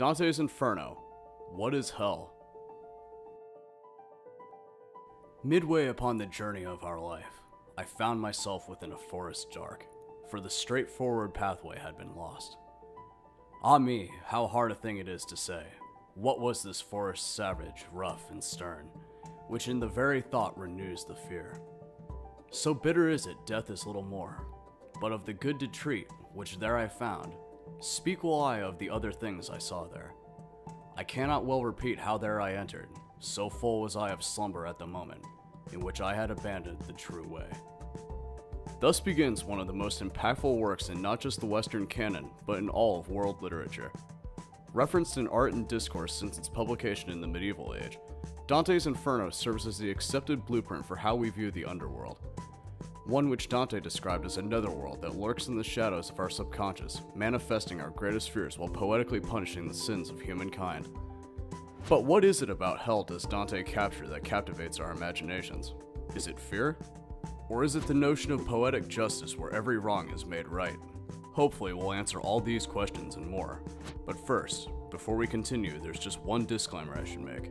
Dante's Inferno. What is hell? Midway upon the journey of our life, I found myself within a forest dark, for the straightforward pathway had been lost. Ah me, how hard a thing it is to say. What was this forest savage, rough, and stern, which in the very thought renews the fear? So bitter is it, death is little more, but of the good to treat, which there I found, speak will I of the other things I saw there. I cannot well repeat how there I entered, so full was I of slumber at the moment, in which I had abandoned the true way. Thus begins one of the most impactful works in not just the Western canon, but in all of world literature. Referenced in art and discourse since its publication in the medieval age, Dante's Inferno serves as the accepted blueprint for how we view the underworld. One which Dante described as a netherworld that lurks in the shadows of our subconscious, manifesting our greatest fears while poetically punishing the sins of humankind. But what is it about hell does Dante capture that captivates our imaginations? Is it fear? Or is it the notion of poetic justice where every wrong is made right? Hopefully, we'll answer all these questions and more. But first, before we continue, there's just one disclaimer I should make.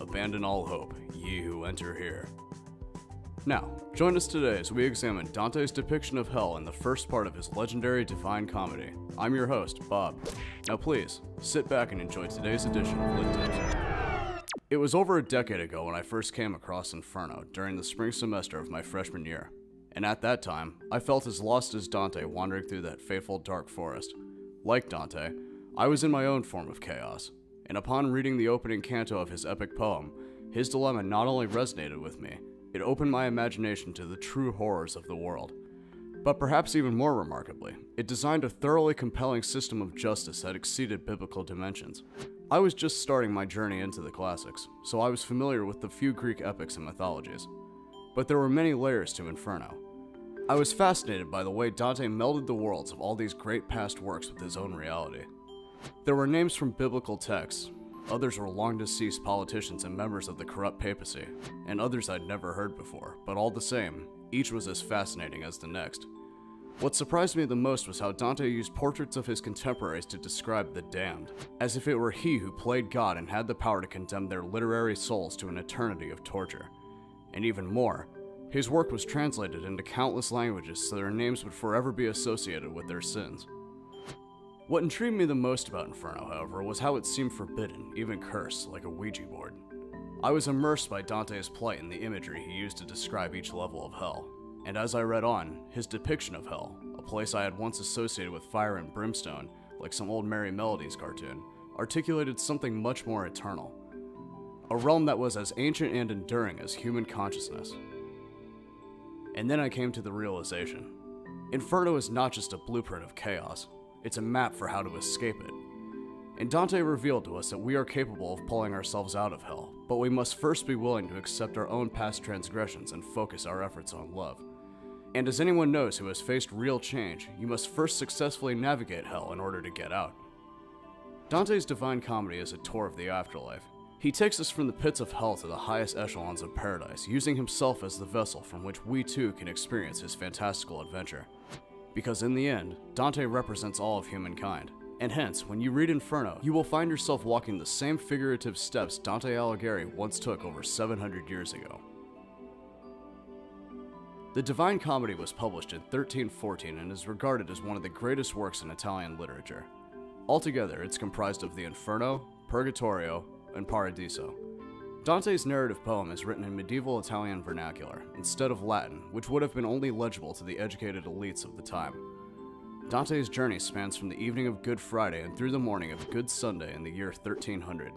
Abandon all hope, ye who enter here. Now, join us today as we examine Dante's depiction of hell in the first part of his legendary Divine Comedy. I'm your host, Bob. Now please, sit back and enjoy today's edition of Lit Tips. It was over a decade ago when I first came across Inferno during the spring semester of my freshman year, and at that time, I felt as lost as Dante wandering through that fateful dark forest. Like Dante, I was in my own form of chaos, and upon reading the opening canto of his epic poem, his dilemma not only resonated with me, it opened my imagination to the true horrors of the world. But perhaps even more remarkably, it designed a thoroughly compelling system of justice that exceeded biblical dimensions. I was just starting my journey into the classics, so I was familiar with the few Greek epics and mythologies. But there were many layers to Inferno. I was fascinated by the way Dante melded the worlds of all these great past works with his own reality. There were names from biblical texts, Others were long deceased politicians and members of the corrupt papacy, and others I'd never heard before, but all the same, each was as fascinating as the next. What surprised me the most was how Dante used portraits of his contemporaries to describe the damned, as if it were he who played God and had the power to condemn their literary souls to an eternity of torture. And even more, his work was translated into countless languages so their names would forever be associated with their sins. What intrigued me the most about Inferno, however, was how it seemed forbidden, even cursed, like a Ouija board. I was immersed by Dante's plight and the imagery he used to describe each level of hell, and as I read on, his depiction of hell, a place I had once associated with fire and brimstone, like some old Merrie Melodies cartoon, articulated something much more eternal. A realm that was as ancient and enduring as human consciousness. And then I came to the realization Inferno is not just a blueprint of chaos, it's a map for how to escape it. And Dante revealed to us that we are capable of pulling ourselves out of hell, but we must first be willing to accept our own past transgressions and focus our efforts on love. And as anyone knows who has faced real change, you must first successfully navigate hell in order to get out. Dante's Divine Comedy is a tour of the afterlife. He takes us from the pits of hell to the highest echelons of paradise, using himself as the vessel from which we too can experience his fantastical adventure because in the end, Dante represents all of humankind. And hence, when you read Inferno, you will find yourself walking the same figurative steps Dante Alighieri once took over 700 years ago. The Divine Comedy was published in 1314 and is regarded as one of the greatest works in Italian literature. Altogether, it's comprised of the Inferno, Purgatorio, and Paradiso, Dante's narrative poem is written in medieval Italian vernacular, instead of Latin, which would have been only legible to the educated elites of the time. Dante's journey spans from the evening of Good Friday and through the morning of Good Sunday in the year 1300.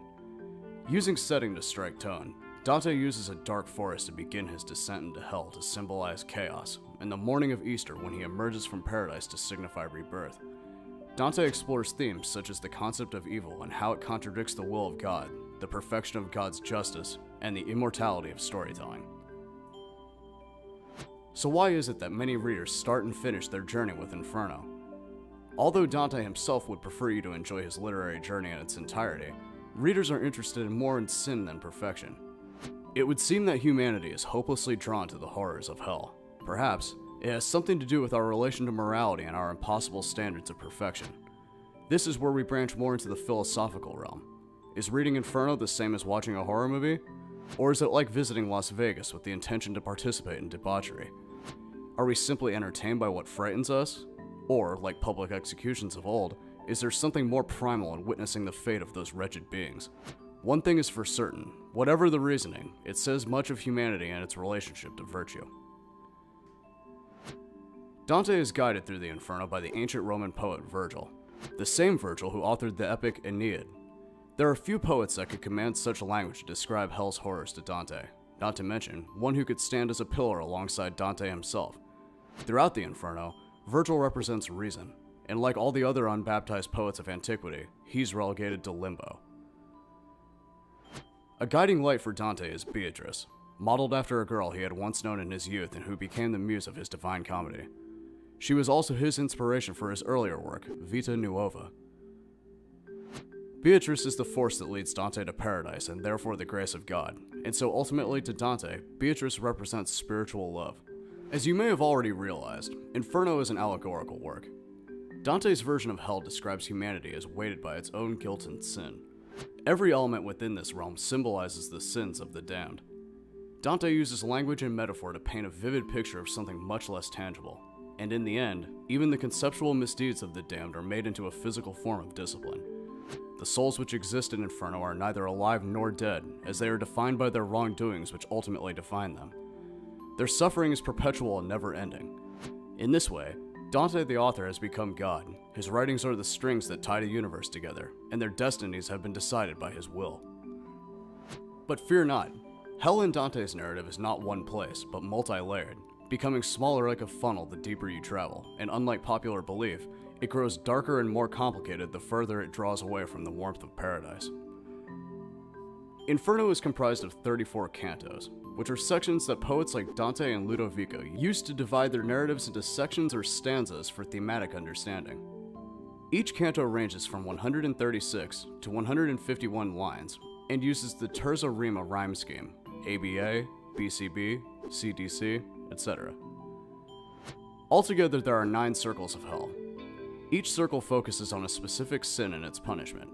Using setting to strike tone, Dante uses a dark forest to begin his descent into hell to symbolize chaos, and the morning of Easter when he emerges from paradise to signify rebirth. Dante explores themes such as the concept of evil and how it contradicts the will of God, the perfection of God's justice, and the immortality of storytelling. So, why is it that many readers start and finish their journey with Inferno? Although Dante himself would prefer you to enjoy his literary journey in its entirety, readers are interested in more in sin than perfection. It would seem that humanity is hopelessly drawn to the horrors of hell. Perhaps, it has something to do with our relation to morality and our impossible standards of perfection. This is where we branch more into the philosophical realm. Is reading Inferno the same as watching a horror movie? Or is it like visiting Las Vegas with the intention to participate in debauchery? Are we simply entertained by what frightens us? Or, like public executions of old, is there something more primal in witnessing the fate of those wretched beings? One thing is for certain whatever the reasoning, it says much of humanity and its relationship to virtue. Dante is guided through the Inferno by the ancient Roman poet Virgil, the same Virgil who authored the epic Aeneid. There are few poets that could command such language to describe hell's horrors to Dante, not to mention one who could stand as a pillar alongside Dante himself. Throughout the Inferno, Virgil represents reason, and like all the other unbaptized poets of antiquity, he's relegated to limbo. A guiding light for Dante is Beatrice, modeled after a girl he had once known in his youth and who became the muse of his divine comedy. She was also his inspiration for his earlier work, Vita Nuova. Beatrice is the force that leads Dante to paradise and therefore the grace of God, and so ultimately to Dante, Beatrice represents spiritual love. As you may have already realized, Inferno is an allegorical work. Dante's version of hell describes humanity as weighted by its own guilt and sin. Every element within this realm symbolizes the sins of the damned. Dante uses language and metaphor to paint a vivid picture of something much less tangible, and in the end, even the conceptual misdeeds of the damned are made into a physical form of discipline. The souls which exist in Inferno are neither alive nor dead, as they are defined by their wrongdoings which ultimately define them. Their suffering is perpetual and never ending. In this way, Dante the author has become God. His writings are the strings that tie the universe together, and their destinies have been decided by his will. But fear not, hell in Dante's narrative is not one place, but multi layered, becoming smaller like a funnel the deeper you travel, and unlike popular belief, it grows darker and more complicated the further it draws away from the warmth of paradise. Inferno is comprised of 34 cantos, which are sections that poets like Dante and Ludovico used to divide their narratives into sections or stanzas for thematic understanding. Each canto ranges from 136 to 151 lines and uses the terza rima rhyme scheme, ABA, BCB, CDC, etc. Altogether, there are nine circles of hell. Each circle focuses on a specific sin and its punishment.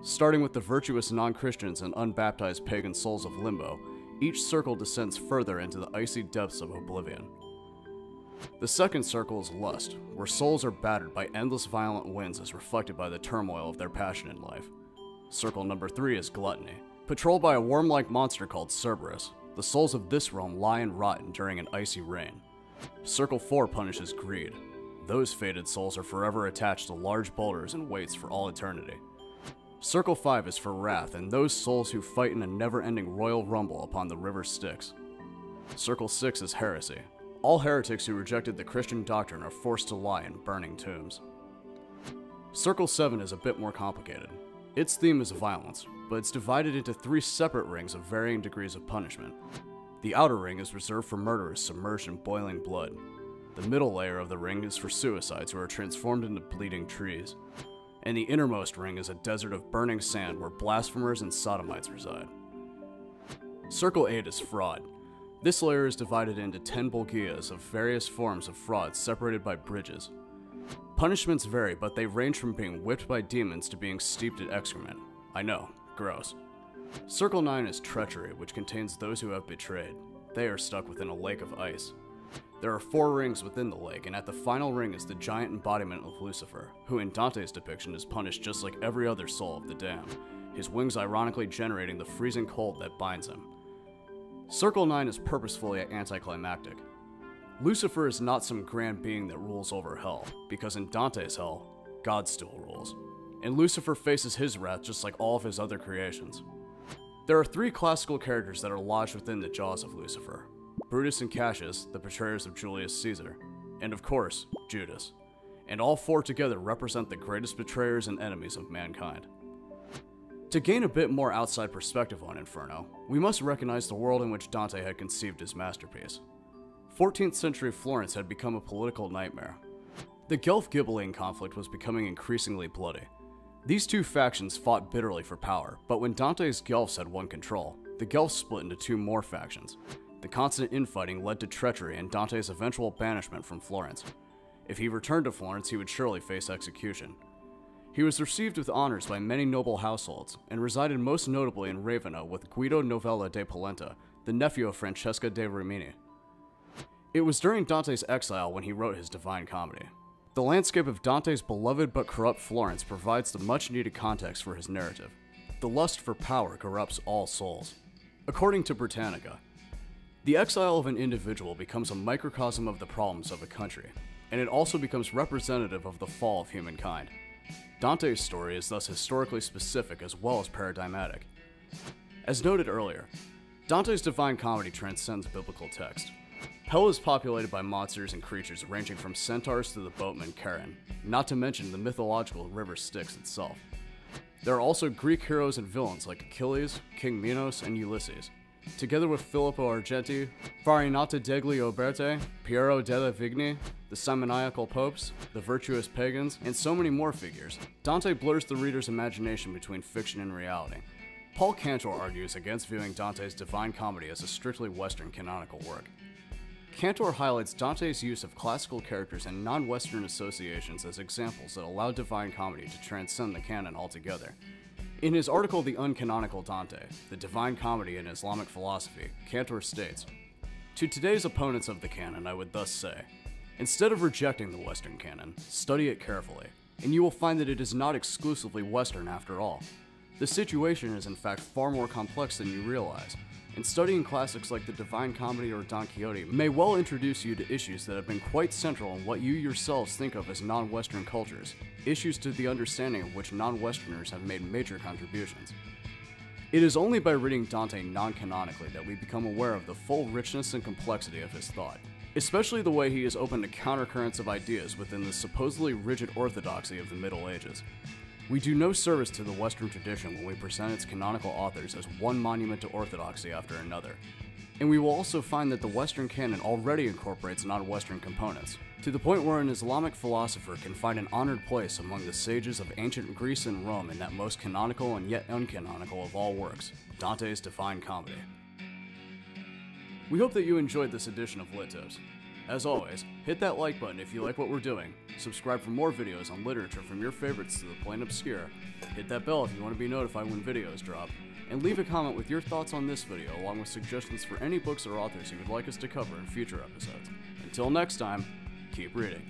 Starting with the virtuous non Christians and unbaptized pagan souls of limbo, each circle descends further into the icy depths of oblivion. The second circle is lust, where souls are battered by endless violent winds as reflected by the turmoil of their passion in life. Circle number three is gluttony, patrolled by a worm like monster called Cerberus, the souls of this realm lie and rot during an icy rain. Circle 4 punishes greed. Those fated souls are forever attached to large boulders and waits for all eternity. Circle 5 is for wrath and those souls who fight in a never ending royal rumble upon the river Styx. Circle 6 is heresy. All heretics who rejected the Christian doctrine are forced to lie in burning tombs. Circle 7 is a bit more complicated. Its theme is violence, but it's divided into three separate rings of varying degrees of punishment. The outer ring is reserved for murderers submerged in boiling blood. The middle layer of the ring is for suicides who are transformed into bleeding trees. And the innermost ring is a desert of burning sand where blasphemers and sodomites reside. Circle 8 is fraud. This layer is divided into 10 bolgias of various forms of fraud separated by bridges. Punishments vary, but they range from being whipped by demons to being steeped in excrement. I know, gross. Circle 9 is treachery, which contains those who have betrayed. They are stuck within a lake of ice. There are four rings within the lake, and at the final ring is the giant embodiment of Lucifer, who in Dante's depiction is punished just like every other soul of the damned, his wings ironically generating the freezing cold that binds him. Circle 9 is purposefully anticlimactic. Lucifer is not some grand being that rules over hell, because in Dante's hell, God still rules. And Lucifer faces his wrath just like all of his other creations. There are three classical characters that are lodged within the jaws of Lucifer Brutus and Cassius, the betrayers of Julius Caesar, and of course, Judas. And all four together represent the greatest betrayers and enemies of mankind. To gain a bit more outside perspective on Inferno, we must recognize the world in which Dante had conceived his masterpiece. 14th century Florence had become a political nightmare. The Guelph Ghibelline conflict was becoming increasingly bloody. These two factions fought bitterly for power, but when Dante's Guelphs had won control, the Guelphs split into two more factions. The constant infighting led to treachery and Dante's eventual banishment from Florence. If he returned to Florence, he would surely face execution. He was received with honors by many noble households and resided most notably in Ravenna with Guido Novella de Polenta, the nephew of Francesca de Rimini. It was during Dante's exile when he wrote his Divine Comedy. The landscape of Dante's beloved but corrupt Florence provides the much needed context for his narrative. The lust for power corrupts all souls. According to Britannica, the exile of an individual becomes a microcosm of the problems of a country, and it also becomes representative of the fall of humankind. Dante's story is thus historically specific as well as paradigmatic. As noted earlier, Dante's Divine Comedy transcends biblical text. Hell is populated by monsters and creatures ranging from centaurs to the boatman Charon, not to mention the mythological river Styx itself. There are also Greek heroes and villains like Achilles, King Minos, and Ulysses, together with Filippo Argenti, Farinata degli Oberti, Piero della Vigni, the simoniacal popes, the virtuous pagans, and so many more figures. Dante blurs the reader's imagination between fiction and reality. Paul Cantor argues against viewing Dante's Divine Comedy as a strictly Western canonical work. Cantor highlights Dante's use of classical characters and non Western associations as examples that allow Divine Comedy to transcend the canon altogether. In his article, The Uncanonical Dante The Divine Comedy in Islamic Philosophy, Cantor states To today's opponents of the canon, I would thus say instead of rejecting the Western canon, study it carefully, and you will find that it is not exclusively Western after all. The situation is in fact far more complex than you realize, and studying classics like the Divine Comedy or Don Quixote may well introduce you to issues that have been quite central in what you yourselves think of as non Western cultures, issues to the understanding of which non Westerners have made major contributions. It is only by reading Dante non canonically that we become aware of the full richness and complexity of his thought, especially the way he is open to countercurrents of ideas within the supposedly rigid orthodoxy of the Middle Ages. We do no service to the Western tradition when we present its canonical authors as one monument to orthodoxy after another. And we will also find that the Western canon already incorporates non Western components, to the point where an Islamic philosopher can find an honored place among the sages of ancient Greece and Rome in that most canonical and yet uncanonical of all works, Dante's Divine Comedy. We hope that you enjoyed this edition of Lit Tips. As always, hit that like button if you like what we're doing, subscribe for more videos on literature from your favorites to the plain obscure, hit that bell if you want to be notified when videos drop, and leave a comment with your thoughts on this video along with suggestions for any books or authors you would like us to cover in future episodes. Until next time, keep reading.